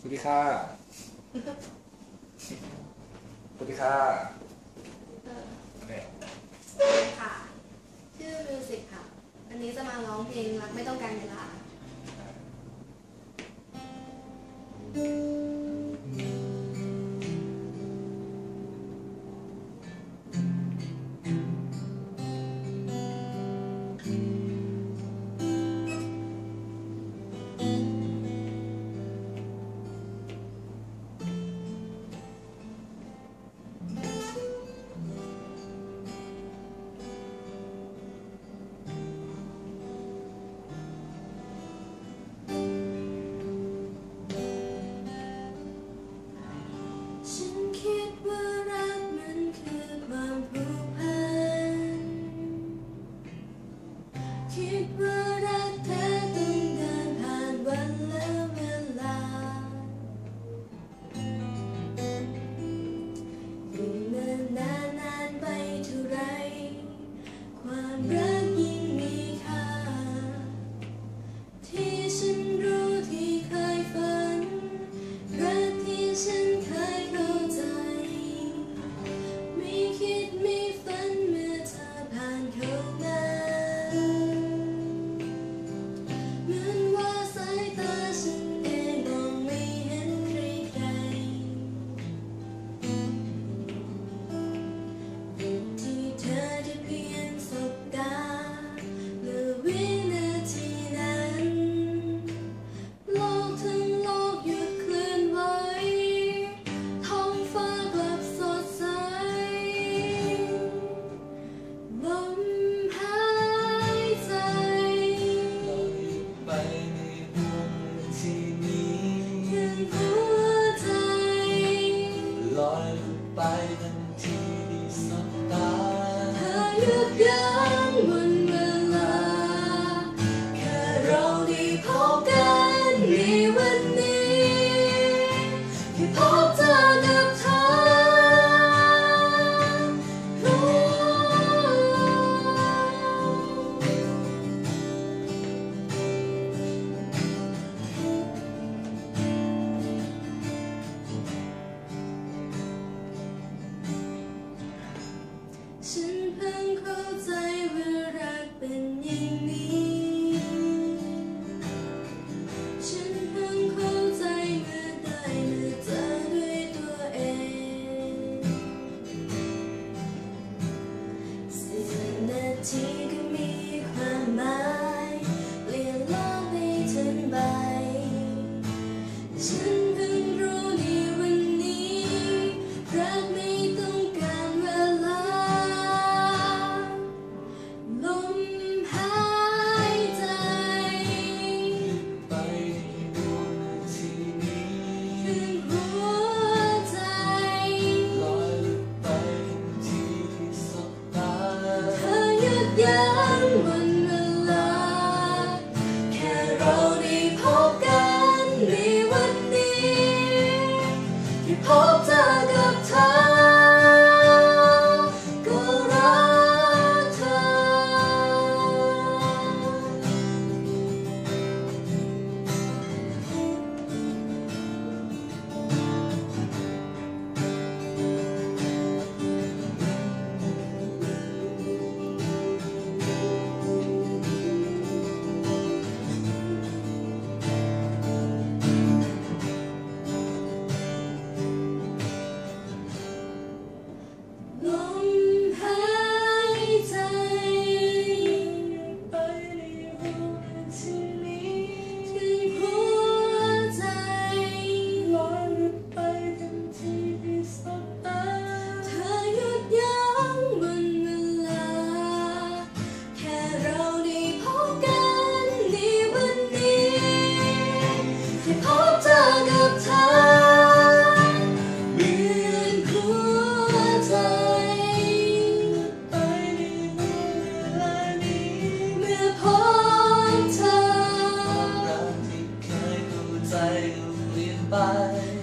สวัสดีค่ะ สวัสดีค่ะ เออ สวัสดีค่ะ 지금 이 화만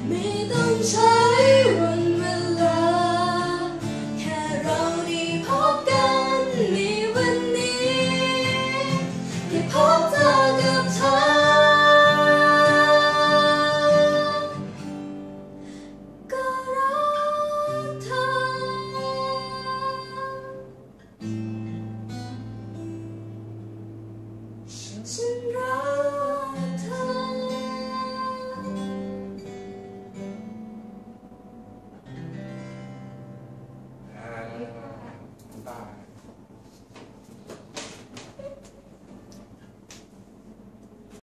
每当蝉